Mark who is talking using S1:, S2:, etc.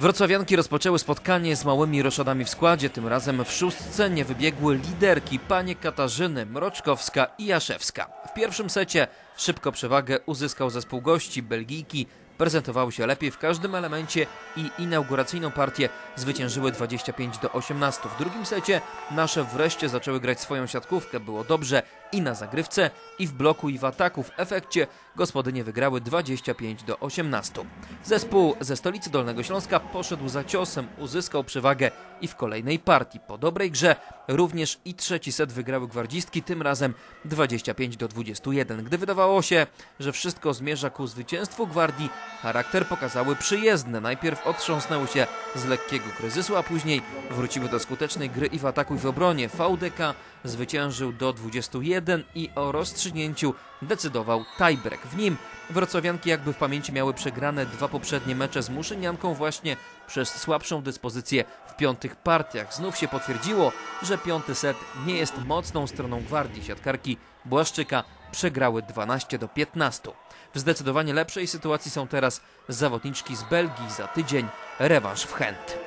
S1: Wrocławianki rozpoczęły spotkanie z małymi roszadami w składzie. Tym razem w szóstce nie wybiegły liderki panie Katarzyny, Mroczkowska i Jaszewska. W pierwszym secie szybko przewagę uzyskał zespół gości Belgijki. Prezentowały się lepiej w każdym elemencie i inauguracyjną partię zwyciężyły 25 do 18. W drugim secie nasze wreszcie zaczęły grać swoją siatkówkę. Było dobrze i na zagrywce, i w bloku, i w ataku. W efekcie gospodynie wygrały 25 do 18. Zespół ze stolicy Dolnego Śląska poszedł za ciosem, uzyskał przewagę i w kolejnej partii. Po dobrej grze również i trzeci set wygrały gwardzistki, tym razem 25 do 21. Gdy wydawało się, że wszystko zmierza ku zwycięstwu gwardii, charakter pokazały przyjezdne. Najpierw otrząsnęły się z lekkiego kryzysu, a później wróciły do skutecznej gry i w ataku i w obronie. VDK zwyciężył do 21 i o rozstrzygnięciu decydował tiebreak. W nim wrocławianki jakby w pamięci miały przegrane dwa poprzednie mecze z Muszynianką właśnie przez słabszą dyspozycję w piątych partiach. Znów się potwierdziło, że piąty set nie jest mocną stroną gwardii. Siatkarki Błaszczyka przegrały 12 do 15. W zdecydowanie lepszej sytuacji są teraz zawodniczki z Belgii za tydzień rewanż w Chęt.